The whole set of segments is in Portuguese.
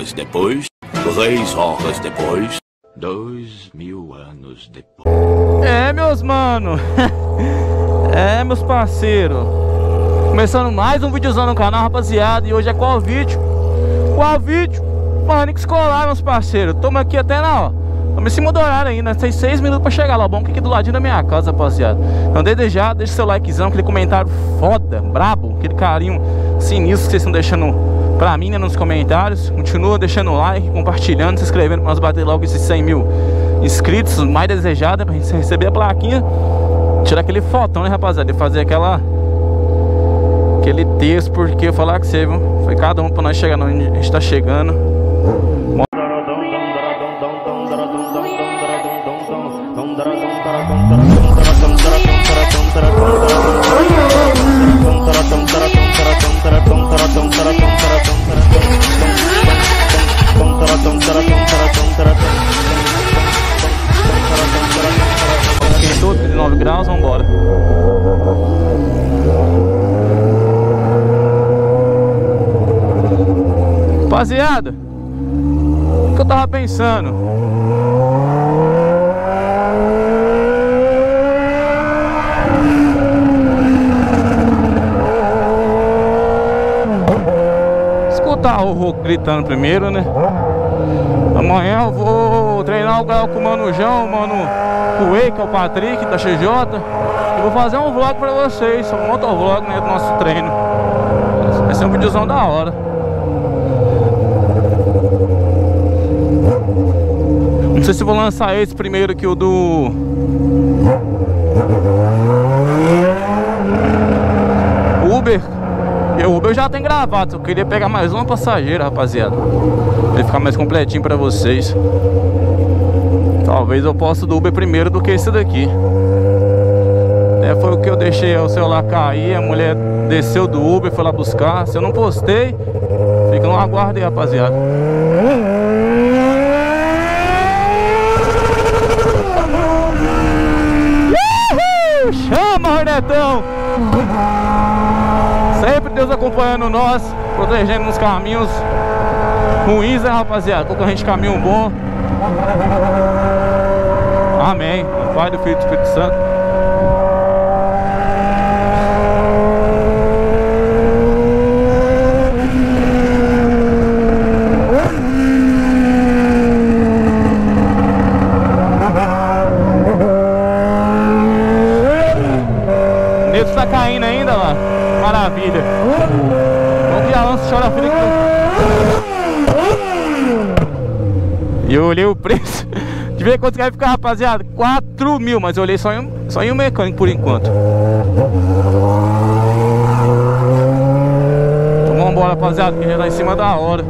Horas depois, três horas depois, dois mil anos depois. É, meus mano. é, meus parceiros. Começando mais um videozão no canal, rapaziada. E hoje é qual vídeo? Qual vídeo? Que escolar, meus parceiros. Tamo aqui até na, ó. Estamos em cima do horário ainda, tem seis minutos pra chegar lá. Bom que aqui do ladinho da minha casa, rapaziada. Então, desde já, deixa seu likezão, aquele comentário foda, brabo, aquele carinho sinistro que vocês estão deixando pra mim né, nos comentários. Continua deixando like, compartilhando, se inscrevendo pra nós bater logo esses 100 mil inscritos, mais desejada, pra gente receber a plaquinha. Tirar aquele fotão, né, rapaziada? E fazer aquela. Aquele texto, porque eu falar que você, viu? Foi cada um pra nós chegar onde a gente tá chegando. Pensando? Escutar o Hulk gritando primeiro, né? Amanhã eu vou treinar o grau com o Mano João, o Mano Kuei, que é o Patrick da XJ. E vou fazer um vlog pra vocês, um motovlog né, do nosso treino. Vai ser um videozão da hora. Não sei se vou lançar esse primeiro que o do. Uber. E o Uber já tem gravado. Eu queria pegar mais uma passageira, rapaziada. Pra ficar mais completinho pra vocês. Talvez eu possa do Uber primeiro do que esse daqui. É, foi o que eu deixei o celular cair. A mulher desceu do Uber, foi lá buscar. Se eu não postei, fica no aguardo aí, rapaziada. Chama, Hornetão! Sempre Deus acompanhando nós, protegendo nos caminhos ruins, né, rapaziada? Colocando a gente caminho bom. Amém. Pai, do Filho e do Espírito Santo. O Neto tá caindo ainda lá. Vamos que já lança chora filho E eu olhei o preço. De ver quanto que vai ficar, rapaziada. 4 mil, mas eu olhei só em, um- só em um mecânico por enquanto. Então vamos embora, rapaziada, que já tá em cima da hora.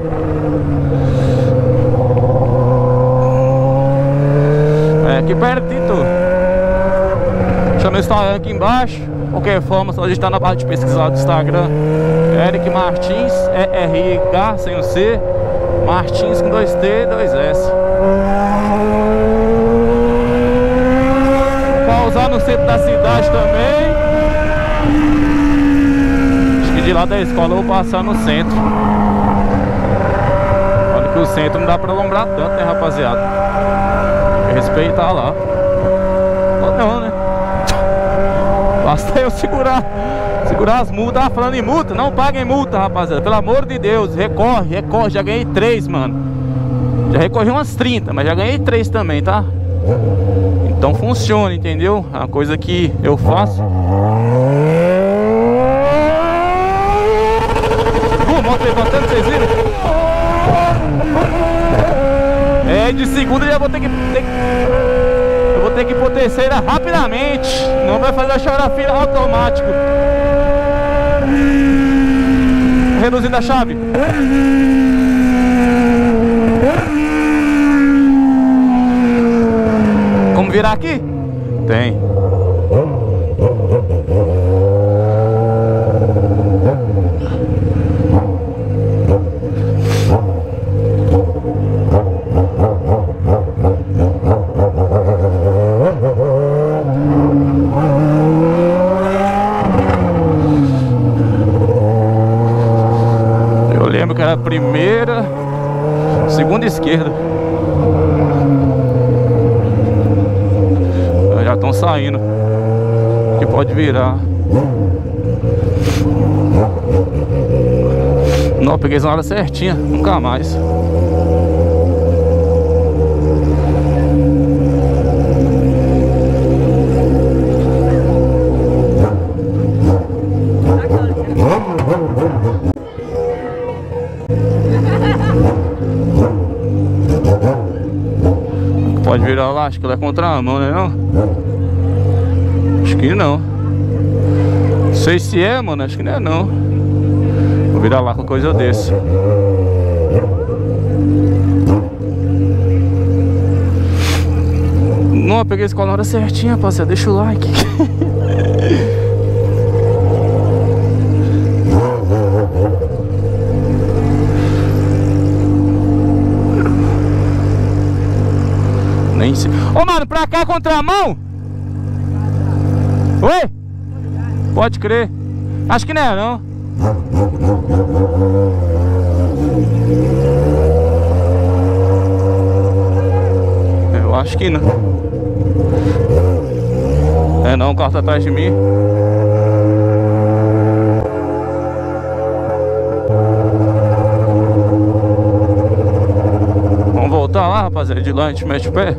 É, aqui pertito. Chama o Instagram aqui embaixo. Qualquer forma, só digitar na barra de pesquisa lá do Instagram. Eric Martins, E-R-I-K, sem o C. Martins com dois T e dois S. Pausar no centro da cidade também. Acho que de lá da escola eu vou passar no centro. Olha que o centro não dá pra lombrar tanto, né, rapaziada? Respeitar lá. Ou não, né? Basta eu segurar. Segurar as multas, ah, falando em multa. Não paguem multa, rapaziada, pelo amor de Deus. Recorre, recorre, já ganhei três, mano. Já recorri umas 30 Mas já ganhei três também, tá? Então funciona, entendeu? A coisa que eu faço. Uh, moto levantando, vocês viram? É, de segunda já vou ter que, ter ter que ir por terceira rapidamente. Não vai fazer a chorafila automático. Reduzindo a chave. Como virar aqui? Tem Eu lembro que era a primeira Segunda esquerda. Já estão saindo. Que pode virar. Não, peguei na hora certinha, nunca mais. Pode virar lá, acho que ela é contramão, né não? Acho que não. Não sei se é, mano, acho que não é não. Vou virar lá com coisa desse. Não, peguei esse na hora certinha, rapaziada. Deixa o like. Ô, mano, pra cá, contramão? Oi? Pode crer. Acho que não é, não. Eu acho que não. É não, o carro tá atrás de mim. Voltar lá, rapaziada. De lá a gente mete o pé.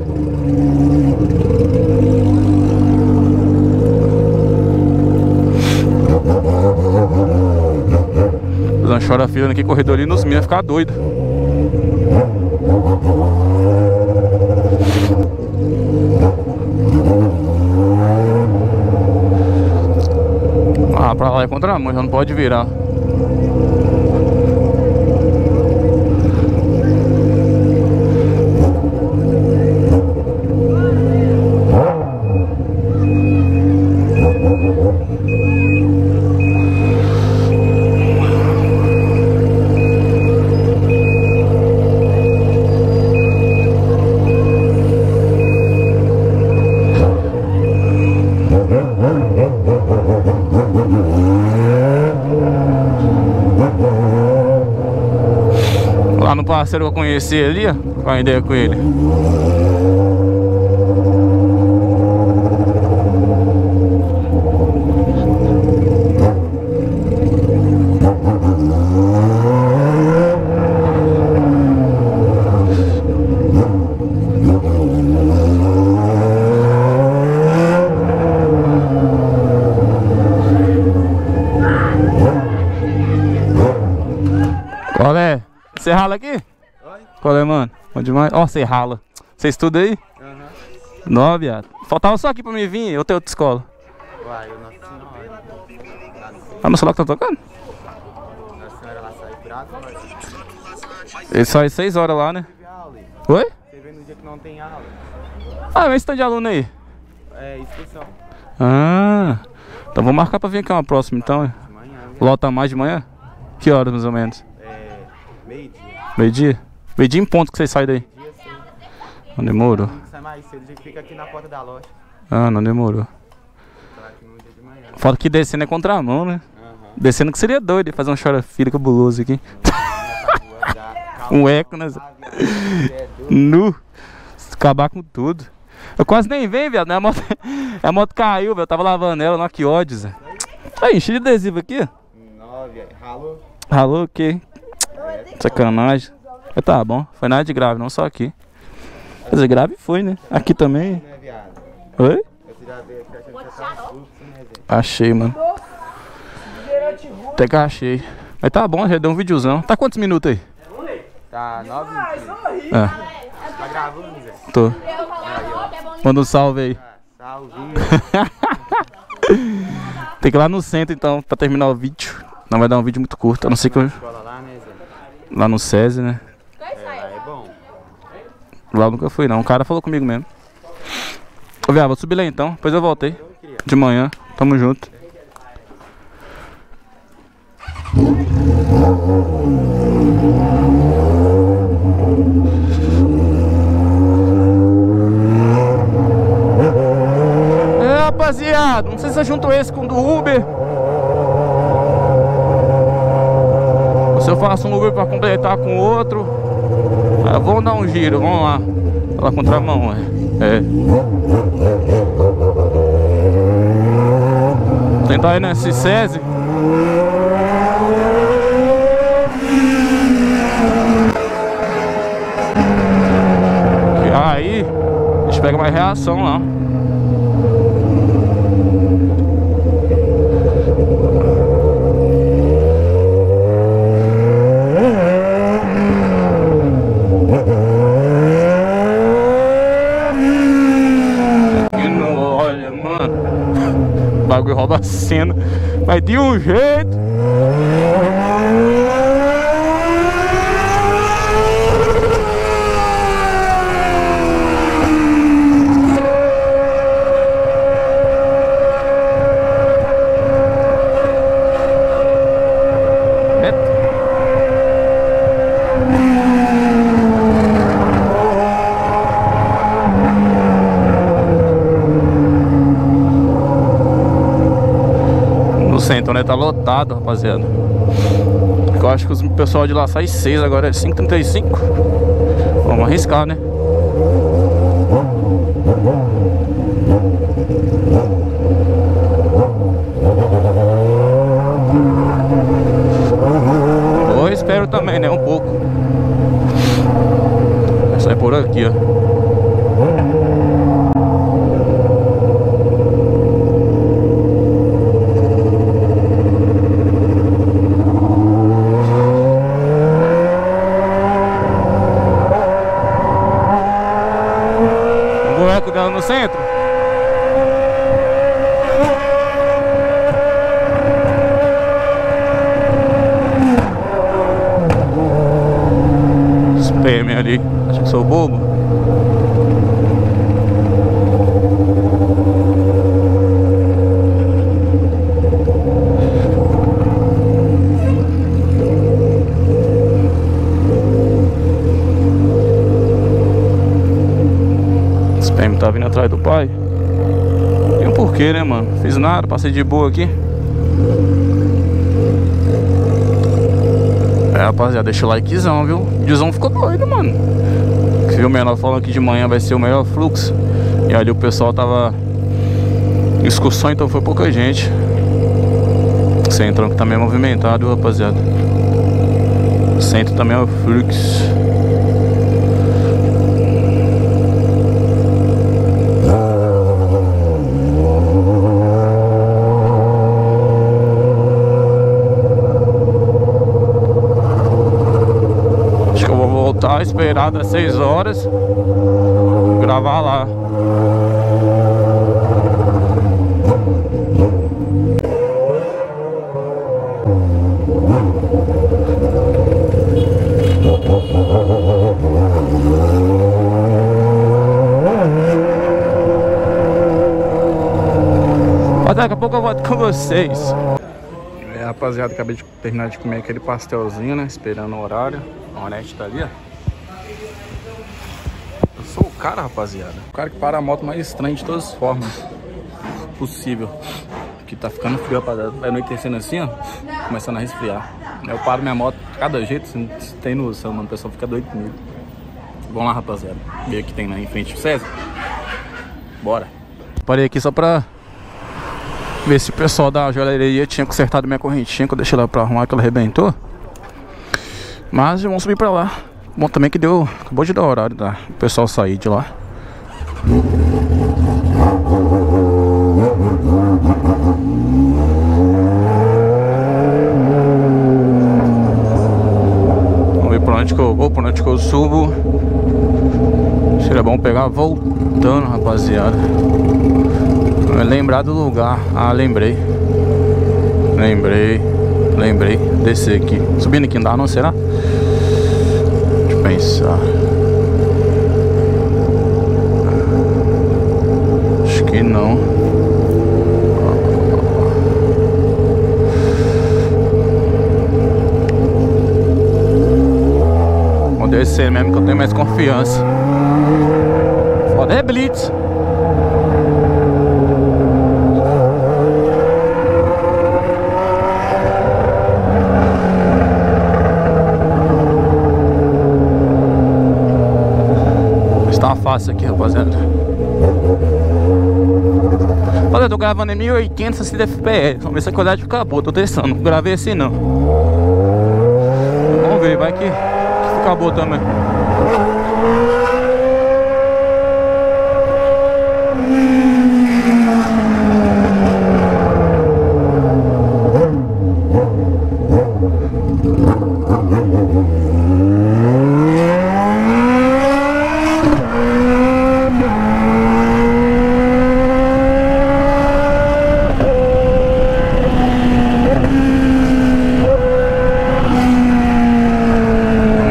Chora fila naquele corredor ali nos minha ficar doido. Ah, pra lá é contramão, já não pode virar. Parceiro que eu conheci ali, ó, com a ideia com ele. Qual é? Você rala aqui? Qual é, mano? Bom demais. Ó, você rala. Você estuda aí? Aham. Não, viado. Faltava só aqui pra mim vir, eu tenho outra escola. Uai, eu. Lá no Ah, meu celular que tá tocando? Nossa Senhora lá sai bravo, mas Ele sai 6 horas lá, né? Oi? Você vê no dia que não tem aula. Ah, mas tá de aluno aí. É, excursão. Ah, então vou marcar pra vir aqui uma próxima então. De manhã, viu? Lota mais de manhã? Que horas mais ou menos? É, meio-dia. Meio-dia? Meio-dia em ponto que vocês saem daí. Dia. Não demorou. Domingo sai mais cedo, a gente fica aqui na porta da loja. Ah, não demorou. Dia. Fala que descendo é contramão, né? Descendo que seria doido fazer um chora-filho cabuloso aqui. Um eco, né? Nu! Acabar com tudo. Eu quase nem venho, viado. Minha moto, a moto caiu, velho. Eu tava lavando ela, não que ódio, Zé. Aí, enchi de adesivo aqui. Aí. Ralou. Ralou o quê? Sacanagem. Mas tá bom, foi nada de grave, não só aqui. Quer dizer, grave foi, né? Aqui também. Oi? Achei, mano. Até que achei. Mas tá bom, já deu um videozão. Tá quantos minutos aí? Tá, nove minutos. É, Tá gravando, velho? tô. Manda um salve aí. Salvinho. Tem que ir lá no centro então, pra terminar o vídeo. Não vai dar um vídeo muito curto, a não ser que eu. Né, Zé? Lá no SESI, né? Lá eu nunca fui não. O cara falou comigo mesmo. Ô, viado, vou subir lá então. Depois eu voltei. De manhã. Tamo junto. É, rapaziada. Não sei se eu junto esse com o do Uber. Ou se eu faço um Uber pra completar com outro. Ah, vamos dar um giro, vamos lá. Pela contramão, é. é. Tentar ir nesse SESI. Aí, a gente pega mais reação lá. Bagulho rouba a cena. Mas de um jeito. Tá lotado, rapaziada. Eu acho que o pessoal de lá sai 6, agora é 5h35. Vamos arriscar, né? Eu espero também, né? Um pouco. Sai por aqui, ó. No centro? Os PM ali, acho que sou bobo. tá vindo atrás do pai. Tem um porquê, né, mano? Fiz nada, passei de boa aqui. É, rapaziada, deixa o likezão, viu? O videozão ficou doido, mano. Viu o menor falando que de manhã vai ser o melhor fluxo. E ali o pessoal tava excursão, então foi pouca gente. Centrão que tá meio movimentado, rapaziada. Centro também é o fluxo. Esperar das 6 horas Gravar lá Mas daqui a pouco eu volto com vocês é, rapaziada, acabei de terminar de comer aquele pastelzinho, né? Esperando o horário. A Honete tá ali, ó. Cara, rapaziada. O cara que para a moto mais estranha de todas as formas possível. Que tá ficando frio, rapaziada. Vai anoitecendo assim, ó. Começando a resfriar. Eu paro minha moto de cada jeito, você não tem noção, mano. O pessoal fica doido comigo. Vamos lá, rapaziada. Ver o que tem lá em frente. César. Bora. Parei aqui só pra ver se o pessoal da joalheria tinha consertado minha correntinha que eu deixei lá pra arrumar que ela arrebentou. Mas vamos subir pra lá. Bom também que deu. Acabou de dar horário da o pessoal sair de lá. Vamos ver pra onde que eu vou, pra onde que eu subo. Seria bom pegar voltando, rapaziada. Lembrar do lugar. Ah, lembrei. Lembrei. Lembrei. Descer aqui. Subindo aqui não dá não, será? Pensar. Acho que não. Vou descer mesmo que eu tenho mais confiança. Foda é Blitz. isso aqui, rapaziada. Eu tô gravando em 1080, 60 FPS. Vamos ver se a qualidade fica boa. Tô testando. Não gravei assim não. Vamos ver, vai que, que fica boa também.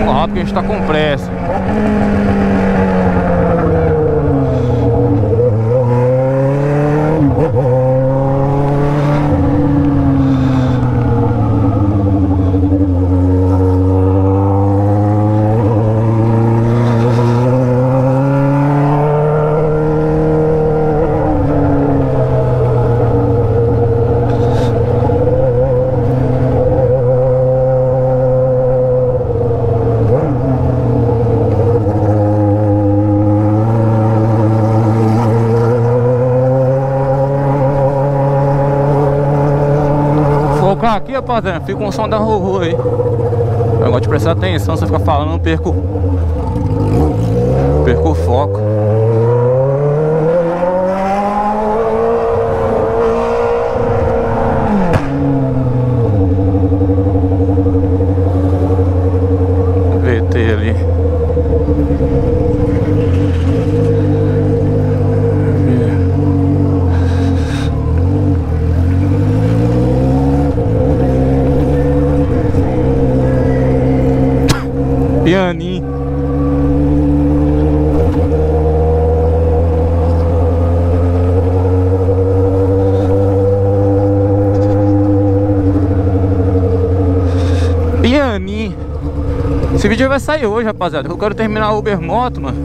Vamos lá, porque a gente tá com pressa. Aqui, rapaziada, fica um som da rua aí. Agora de prestar atenção, você fica falando, perco. Perco o foco. Esse vídeo vai sair hoje, rapaziada. Eu quero terminar o Uber Moto, mano.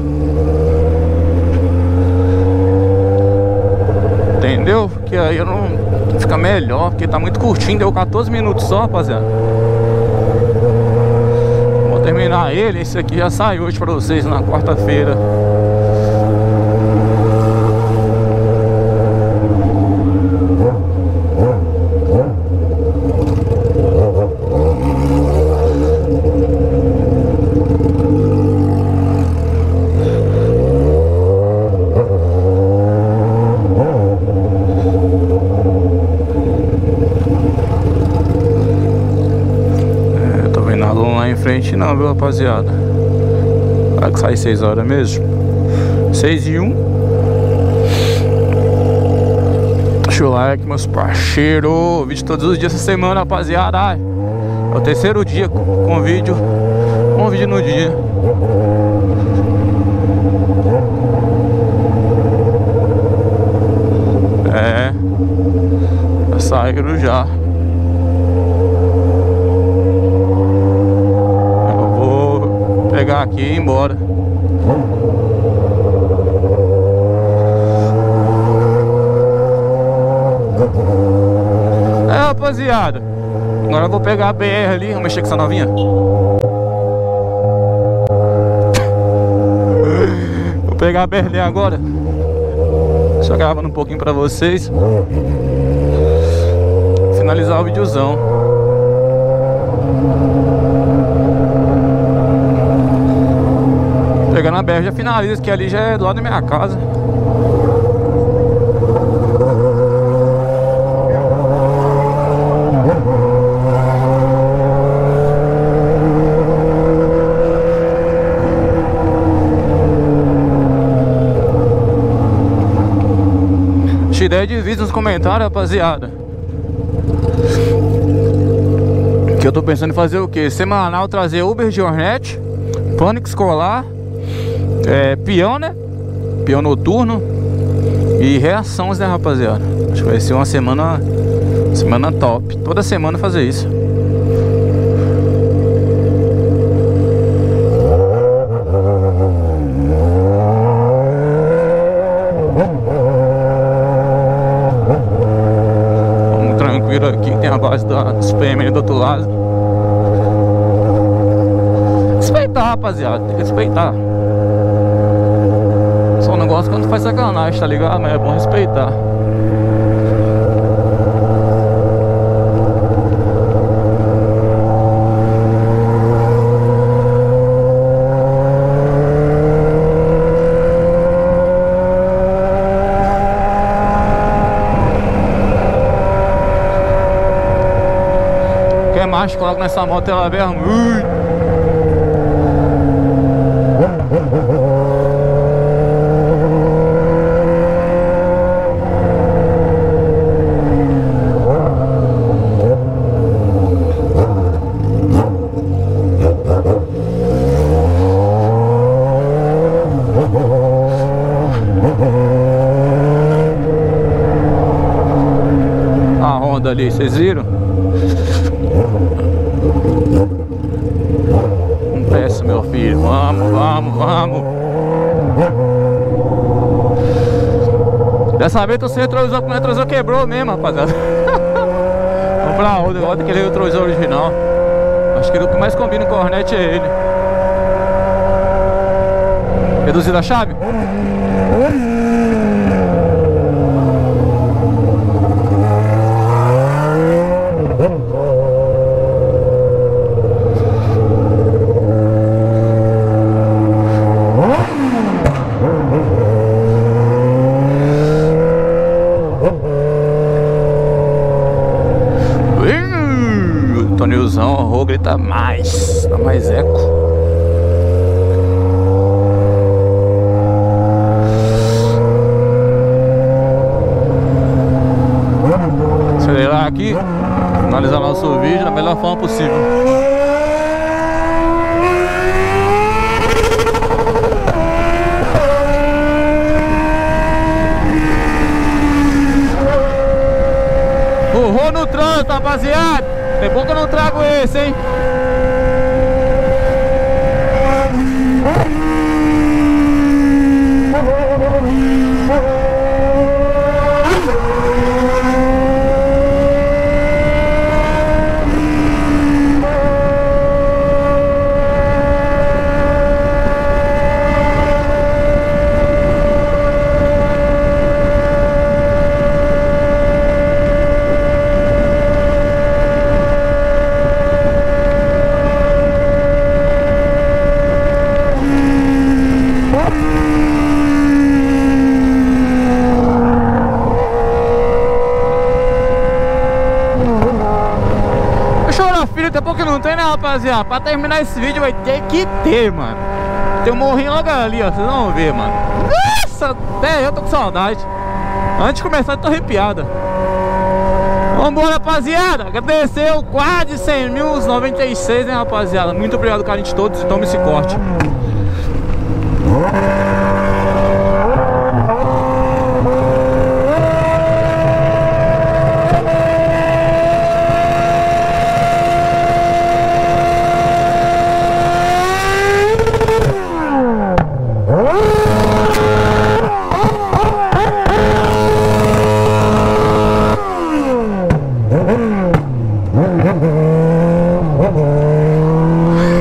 Entendeu? Porque aí eu não. Fica melhor, porque tá muito curtinho. Deu 14 minutos só, rapaziada. Vou terminar ele. Esse aqui já sai hoje pra vocês na quarta-feira. É, tô vendo aluno não, viu rapaziada? Vai que sai 6 horas mesmo. 6 e 1. Deixa o like, meus parceiros. Vídeo todos os dias essa semana, rapaziada. É o terceiro dia com, com vídeo. Um vídeo no dia. É. Saíram já. Pegar aqui e ir embora. É, rapaziada. Agora eu vou pegar a BR ali. Vamos mexer com essa novinha. Vou pegar a BR ali agora. Só gravando um pouquinho pra vocês. Finalizar o videozão. Pegando a BR já finaliza, que ali já é do lado da minha casa. Te ideia de vídeo nos comentários, rapaziada. Que eu tô pensando em fazer o que? Semanal trazer Uber de Hornet, Pânico Escolar, é, peão, né? Peão noturno e reações, né, rapaziada? Acho que vai ser uma semana, semana top. Toda semana fazer isso. Vamos tranquilo aqui, tem a base da, dos PM do outro lado. Respeitar, rapaziada, tem que respeitar. Faz sacanagem, tá ligado? Mas é bom respeitar. Quem mais coloca nessa moto ela mesmo? Ui. A Honda ali, vocês viram? Um peço, meu filho. Vamos, vamos, vamos. Dessa vez sem retrovisor, porque o retrovisor quebrou mesmo, rapaziada. Comprar outro, eu aquele retrovisor original. Acho que o que mais combina com o Hornet é ele. Reduzida a chave? Ih, O Rô grita mais, dá mais eco. Acelerar aqui, finalizar nosso vídeo da melhor forma possível. O Rô no trânsito, rapaziada. Tem pouco eu não trago esse, hein? Chora filho, até porque não tem, né, rapaziada? Pra terminar esse vídeo vai ter que ter, mano. Tem um morrinho logo ali, ó. Vocês vão ver, mano. Nossa, até eu tô com saudade. Antes de começar, eu tô arrepiada. Vambora, rapaziada. Agradeceu quase 100 mil, os 96, né, rapaziada? Muito obrigado, carinho de todos. E tome esse corte.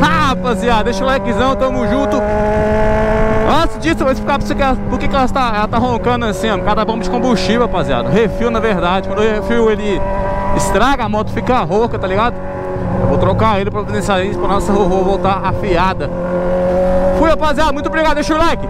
Ah, rapaziada, deixa o likezão, tamo junto. Antes disso, eu vou explicar pra você por que, que ela, tá, ela tá roncando assim, ó, por causa da bomba de combustível, rapaziada. Refil, na verdade. Quando o refil ele estraga, a moto fica rouca, tá ligado? Eu vou trocar ele pra potencializar isso, pra nossa Rorô voltar afiada. Fui, rapaziada, muito obrigado, deixa o like.